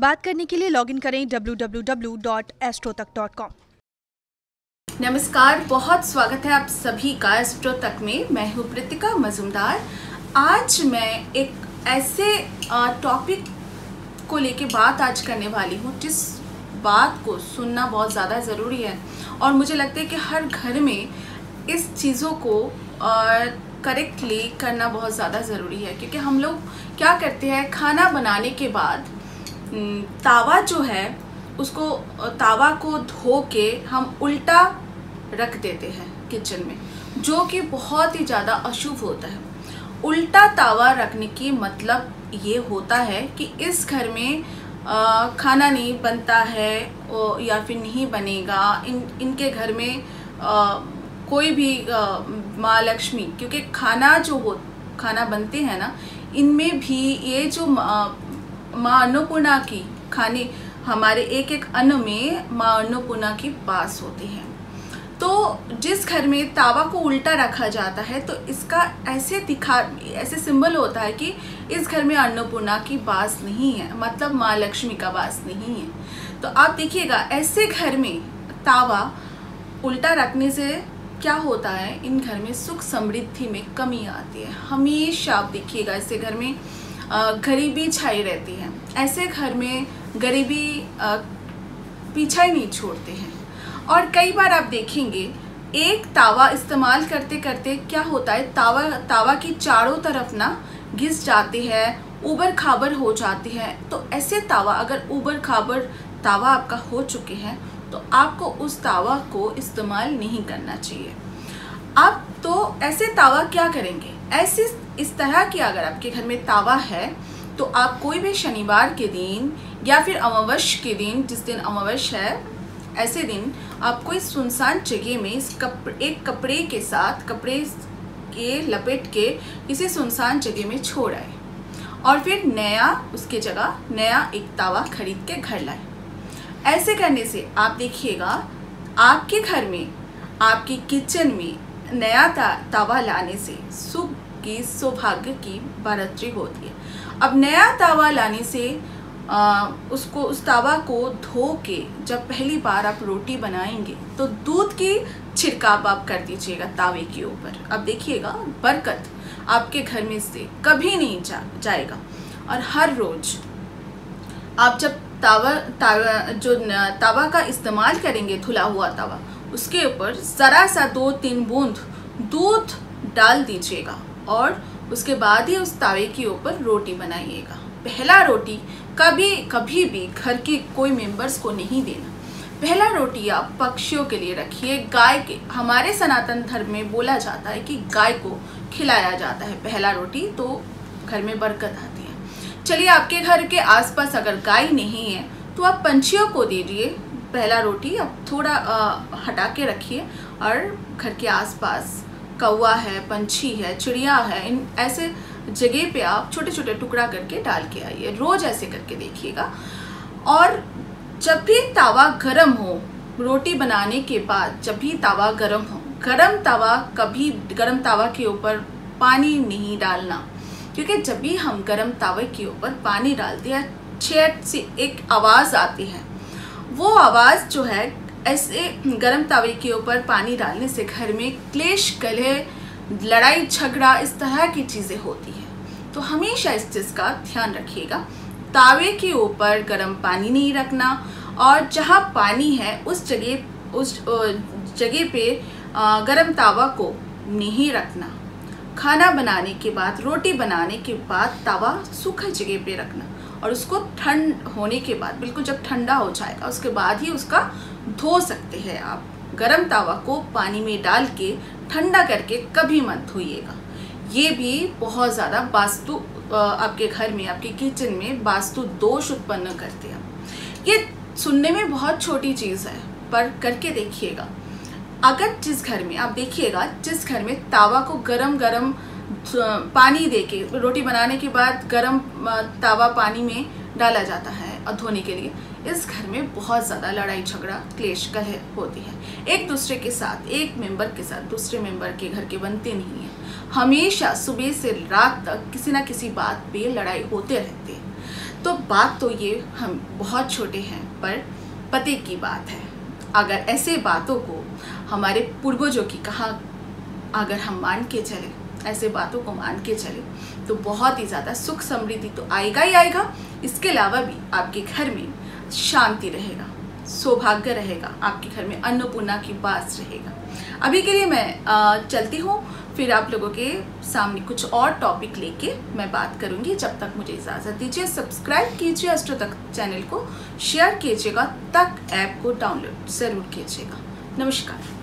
बात करने के लिए लॉगिन करें www.astrotak.com नमस्कार, बहुत स्वागत है आप सभी का एस्ट्रो तक में। मैं हूँ प्रीतिका मजुमदार। आज मैं एक ऐसे टॉपिक को लेके बात आज करने वाली हूँ, जिस बात को सुनना बहुत ज़्यादा ज़रूरी है। और मुझे लगता है कि हर घर में इस चीज़ों को करेक्टली करना बहुत ज़्यादा ज़रूरी है, क्योंकि हम लोग क्या करते हैं, खाना बनाने के बाद तावा जो है, उसको तावा को धो के हम उल्टा रख देते हैं किचन में, जो कि बहुत ही ज़्यादा अशुभ होता है। उल्टा तावा रखने की मतलब ये होता है कि इस घर में खाना नहीं बनता है या फिर नहीं बनेगा। इन, इनके घर में कोई भी माँ लक्ष्मी क्योंकि खाना जो हो, खाना बनते हैं ना, इनमें भी ये जो माँ अन्नपूर्णा की खाने हमारे एक एक अन्न में माँ अन्नपूर्णा की पास होती है। तो जिस घर में तावा को उल्टा रखा जाता है तो इसका ऐसे दिखा, ऐसे सिंबल होता है कि इस घर में अन्नपूर्णा की बास नहीं है मतलब माँ लक्ष्मी का बास नहीं है। तो आप देखिएगा, ऐसे घर में तावा उल्टा रखने से क्या होता है? इन घर में सुख समृद्धि में कमी आती है। हमेशा आप देखिएगा, ऐसे घर में गरीबी छाई रहती है। ऐसे घर में गरीबी पीछा ही नहीं छोड़ते हैं। और कई बार आप देखेंगे, एक तावा इस्तेमाल करते करते क्या होता है, तावा तावा की चारों तरफ़ ना घिस जाती है, ऊबर खाबर हो जाती है। तो ऐसे तावा, अगर ऊबर खाबर तावा आपका हो चुके हैं तो आपको उस तावा को इस्तेमाल नहीं करना चाहिए। आप तो ऐसे तावा क्या करेंगे? ऐसे इस तरह की अगर आपके घर में तावा है तो आप कोई भी शनिवार के दिन या फिर अमावश के दिन जिस दिन अमावश है ऐसे दिन आप कोई सुनसान जगह में इस कप, एक कपड़े के साथ कपड़े के लपेट के किसी सुनसान जगह में छोड़ आए और फिर नया उसके जगह नया एक तावा खरीद के घर लाए। ऐसे करने से आप देखिएगा आपके घर में आपकी किचन में नया ता, तावा लाने से सुख की सौभाग्य की बढ़ोतरी होती है। अब नया तावा लाने से आ, उसको उस तावा को धो के जब पहली बार आप रोटी बनाएँगे तो दूध की छिड़काव आप कर दीजिएगा तावे के ऊपर। अब देखिएगा बरकत आपके घर में से कभी नहीं जा जाएगा। और हर रोज आप जब तावा तावा जो तावा का इस्तेमाल करेंगे धुला हुआ तावा उसके ऊपर ज़रा सा दो तीन बूंद दूध डाल दीजिएगा। और उसके बाद ही उस तावे के ऊपर रोटी बनाइएगा। पहला रोटी कभी कभी भी घर के कोई मेंबर्स को नहीं देना। पहला रोटी आप पक्षियों के लिए रखिए। गाय के हमारे सनातन धर्म में बोला जाता है कि गाय को खिलाया जाता है। पहला रोटी तो घर में बरकत आती है। चलिए आपके घर के आसपास अगर गाय नहीं है तो आप पंछियों को दीजिए। पहला रोटी आप थोड़ा आ, हटा के रखिए और घर के आसपास कौवा है, पंछी है, चिड़िया है, इन ऐसे जगह पे आप छोटे छोटे टुकड़ा करके डाल के आइए। रोज ऐसे करके देखिएगा। और जब भी तावा गरम हो, रोटी बनाने के बाद जब भी तावा गरम हो, गरम तवा कभी, गरम तावा के ऊपर पानी नहीं डालना। क्योंकि जब भी हम गर्म तावे के ऊपर पानी डालते हैं छेट से एक आवाज़ आती है। वो आवाज़ जो है ऐसे गर्म तावे के ऊपर पानी डालने से घर में क्लेश, कलह, लड़ाई, झगड़ा इस तरह की चीज़ें होती हैं। तो हमेशा इस चीज़ का ध्यान रखिएगा। तावे के ऊपर गर्म पानी नहीं रखना और जहाँ पानी है, उस जगह उस जगह पे गर्म तावा को नहीं रखना। खाना बनाने के बाद, रोटी बनाने के बाद तवा सूखा जगह पे रखना। और उसको ठंड होने के बाद, बिल्कुल जब ठंडा हो जाएगा, उसके बाद ही उसका धो सकते हैं आप। गरम तावा को पानी में डाल के, ठंडा करके कभी मत धोइएगा। ये भी बहुत ज़्यादा वास्तु आपके घर में, आपके किचन में वास्तु दोष उत्पन्न करते हैं। ये सुनने में बहुत छोटी चीज़ है, पर करके देखिएगा। अगर जिस घर में, आप देखिएगा, जिस घर में तावा को गरम गरम पानी देके, रोटी बनाने के बाद गरम तावा पानी में डाला जाता है और धोने के लिए। इस घर में बहुत ज़्यादा लड़ाई झगड़ा क्लेश कलह होती है। एक दूसरे के साथ, एक मेंबर के साथ, दूसरे मेंबर के घर के बनते नहीं हैं। हमेशा सुबह से रात तक किसी ना किसी बात पे लड़ाई होते रहते हैं। तो बात तो ये, हम बहुत छोटे हैं, पर पते की बात है। अगर ऐसे बातों को हमारे पूर्वजों की कहा, अगर हम मान के चले ऐसे बातों को मान के चले तो बहुत ही ज़्यादा सुख समृद्धि तो आएगा ही आएगा। इसके अलावा भी आपके घर में शांति रहेगा, सौभाग्य रहेगा, आपके घर में अन्नपूर्णा की बास रहेगा। अभी के लिए मैं चलती हूँ, फिर आप लोगों के सामने कुछ और टॉपिक लेके मैं बात करूँगी। जब तक मुझे इजाज़त दीजिए सब्सक्राइब कीजिए अष्टो तक चैनल को शेयर कीजिएगा, तक ऐप को डाउनलोड ज़रूर कीजिएगा। नमस्कार।